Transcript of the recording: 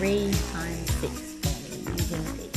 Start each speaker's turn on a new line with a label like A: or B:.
A: 3 times 6 using these?